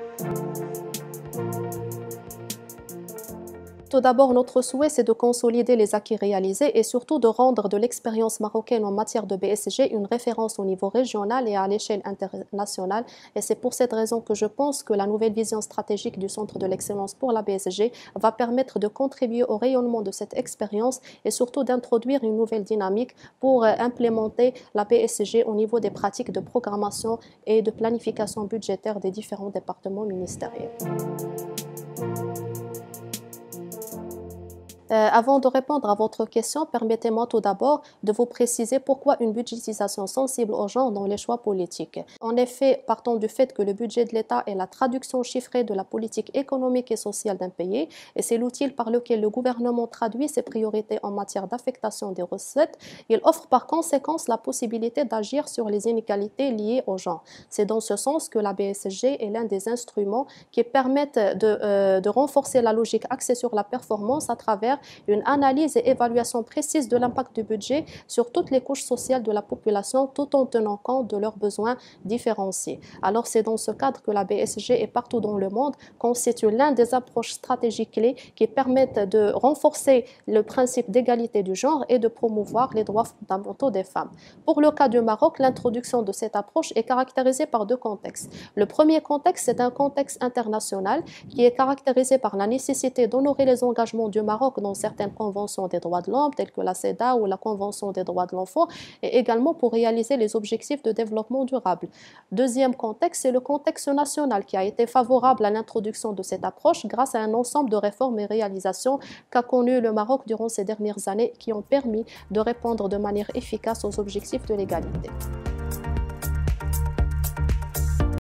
thank you Tout d'abord, notre souhait, c'est de consolider les acquis réalisés et surtout de rendre de l'expérience marocaine en matière de BSG une référence au niveau régional et à l'échelle internationale. Et c'est pour cette raison que je pense que la nouvelle vision stratégique du Centre de l'excellence pour la BSG va permettre de contribuer au rayonnement de cette expérience et surtout d'introduire une nouvelle dynamique pour euh, implémenter la BSG au niveau des pratiques de programmation et de planification budgétaire des différents départements ministériels. Euh, avant de répondre à votre question, permettez-moi tout d'abord de vous préciser pourquoi une budgétisation sensible au genre dans les choix politiques. En effet, partons du fait que le budget de l'État est la traduction chiffrée de la politique économique et sociale d'un pays et c'est l'outil par lequel le gouvernement traduit ses priorités en matière d'affectation des recettes. Il offre par conséquence la possibilité d'agir sur les inégalités liées au genre. C'est dans ce sens que la BSG est l'un des instruments qui permettent euh, de renforcer la logique axée sur la performance à travers une analyse et évaluation précise de l'impact du budget sur toutes les couches sociales de la population tout en tenant compte de leurs besoins différenciés. Alors c'est dans ce cadre que la BSG et partout dans le monde constitue l'un des approches stratégiques clés qui permettent de renforcer le principe d'égalité du genre et de promouvoir les droits fondamentaux des femmes. Pour le cas du Maroc, l'introduction de cette approche est caractérisée par deux contextes. Le premier contexte, c'est un contexte international qui est caractérisé par la nécessité d'honorer les engagements du Maroc dans certaines conventions des droits de l'homme, telles que la CEDA ou la Convention des droits de l'enfant, et également pour réaliser les objectifs de développement durable. Deuxième contexte, c'est le contexte national qui a été favorable à l'introduction de cette approche grâce à un ensemble de réformes et réalisations qu'a connu le Maroc durant ces dernières années qui ont permis de répondre de manière efficace aux objectifs de l'égalité.